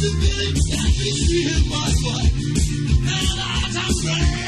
that is in my life. And I'm afraid.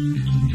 Mm-hmm.